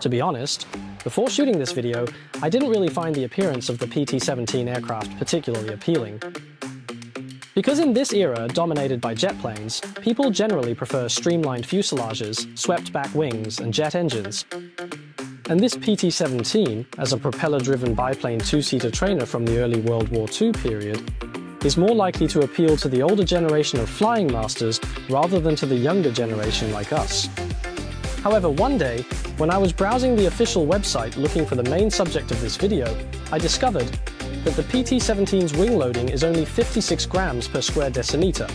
To be honest, before shooting this video, I didn't really find the appearance of the PT-17 aircraft particularly appealing. Because in this era, dominated by jet planes, people generally prefer streamlined fuselages, swept-back wings, and jet engines. And this PT-17, as a propeller-driven biplane two-seater trainer from the early World War II period, is more likely to appeal to the older generation of flying masters rather than to the younger generation like us. However, one day, when I was browsing the official website looking for the main subject of this video, I discovered that the PT-17's wing loading is only 56 grams per square decimeter.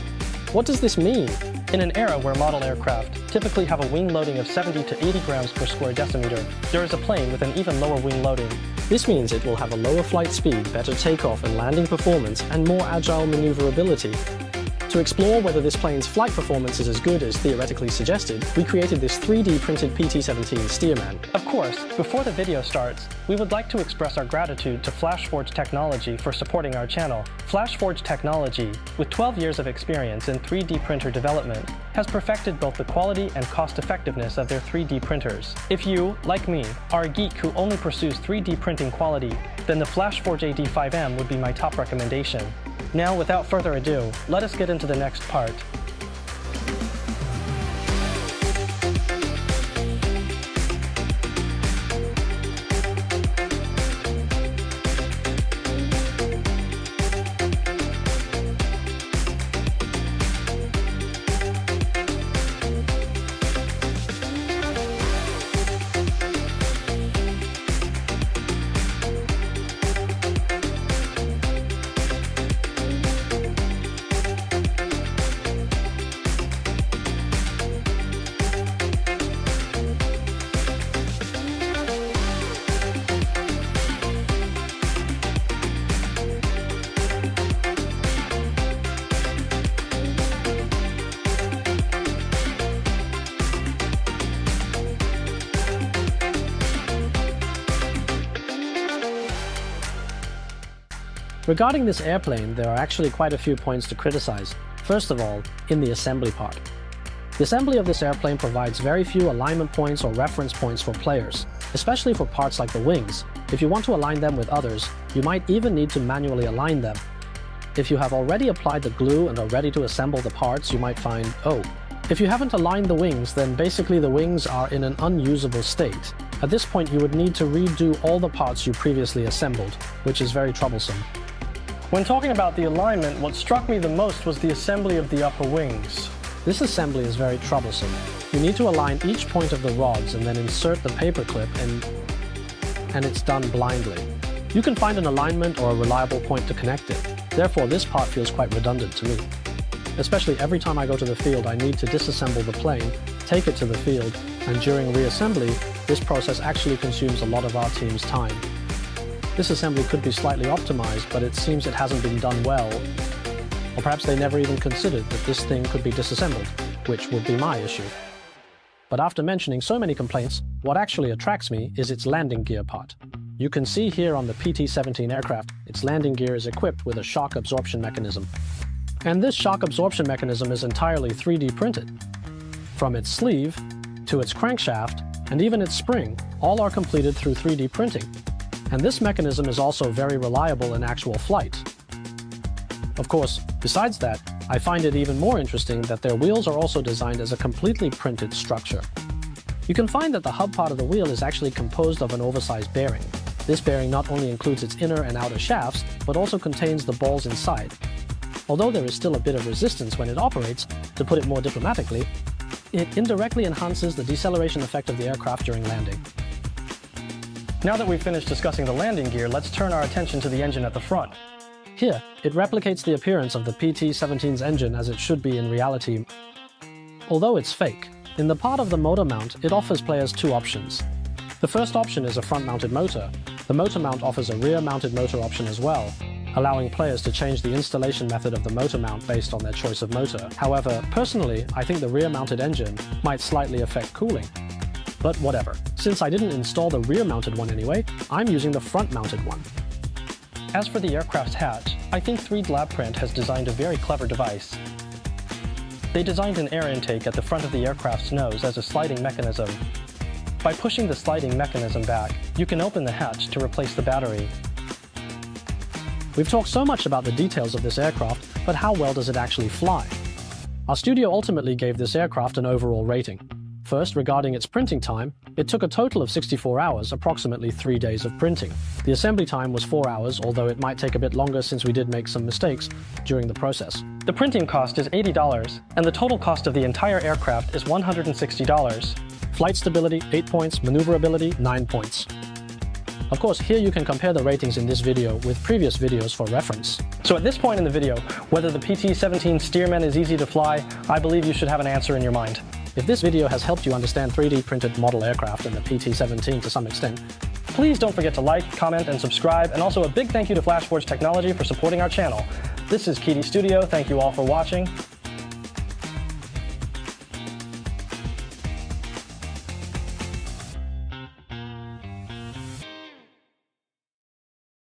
What does this mean? In an era where model aircraft typically have a wing loading of 70 to 80 grams per square decimeter, there is a plane with an even lower wing loading. This means it will have a lower flight speed, better takeoff and landing performance, and more agile maneuverability, to explore whether this plane's flight performance is as good as theoretically suggested, we created this 3D printed PT-17 Stearman. Of course, before the video starts, we would like to express our gratitude to FlashForge Technology for supporting our channel. FlashForge Technology, with 12 years of experience in 3D printer development, has perfected both the quality and cost effectiveness of their 3D printers. If you, like me, are a geek who only pursues 3D printing quality, then the FlashForge AD5M would be my top recommendation. Now, without further ado, let us get into the next part. Regarding this airplane, there are actually quite a few points to criticize. First of all, in the assembly part. The assembly of this airplane provides very few alignment points or reference points for players, especially for parts like the wings. If you want to align them with others, you might even need to manually align them. If you have already applied the glue and are ready to assemble the parts, you might find, oh, if you haven't aligned the wings, then basically the wings are in an unusable state. At this point, you would need to redo all the parts you previously assembled, which is very troublesome. When talking about the alignment, what struck me the most was the assembly of the upper wings. This assembly is very troublesome. You need to align each point of the rods and then insert the paperclip and, and it's done blindly. You can find an alignment or a reliable point to connect it. Therefore, this part feels quite redundant to me. Especially every time I go to the field, I need to disassemble the plane, take it to the field, and during reassembly, this process actually consumes a lot of our team's time. This assembly could be slightly optimized, but it seems it hasn't been done well. Or perhaps they never even considered that this thing could be disassembled, which would be my issue. But after mentioning so many complaints, what actually attracts me is its landing gear part. You can see here on the PT-17 aircraft, its landing gear is equipped with a shock absorption mechanism. And this shock absorption mechanism is entirely 3D printed. From its sleeve, to its crankshaft, and even its spring, all are completed through 3D printing, and this mechanism is also very reliable in actual flight. Of course, besides that, I find it even more interesting that their wheels are also designed as a completely printed structure. You can find that the hub part of the wheel is actually composed of an oversized bearing. This bearing not only includes its inner and outer shafts, but also contains the balls inside. Although there is still a bit of resistance when it operates, to put it more diplomatically, it indirectly enhances the deceleration effect of the aircraft during landing. Now that we've finished discussing the landing gear, let's turn our attention to the engine at the front. Here, it replicates the appearance of the PT-17's engine as it should be in reality. Although it's fake, in the part of the motor mount, it offers players two options. The first option is a front-mounted motor. The motor mount offers a rear-mounted motor option as well, allowing players to change the installation method of the motor mount based on their choice of motor. However, personally, I think the rear-mounted engine might slightly affect cooling, but whatever. Since I didn't install the rear-mounted one anyway, I'm using the front-mounted one. As for the aircraft's hatch, I think 3D Lab Print has designed a very clever device. They designed an air intake at the front of the aircraft's nose as a sliding mechanism. By pushing the sliding mechanism back, you can open the hatch to replace the battery. We've talked so much about the details of this aircraft, but how well does it actually fly? Our studio ultimately gave this aircraft an overall rating. First, regarding its printing time, it took a total of 64 hours, approximately three days of printing. The assembly time was four hours, although it might take a bit longer since we did make some mistakes during the process. The printing cost is $80, and the total cost of the entire aircraft is $160. Flight stability, 8 points, maneuverability, 9 points. Of course, here you can compare the ratings in this video with previous videos for reference. So at this point in the video, whether the PT-17 Stearman is easy to fly, I believe you should have an answer in your mind. If this video has helped you understand 3D printed model aircraft and the PT-17 to some extent, please don't forget to like, comment, and subscribe, and also a big thank you to FlashForge Technology for supporting our channel. This is Kedy Studio, thank you all for watching,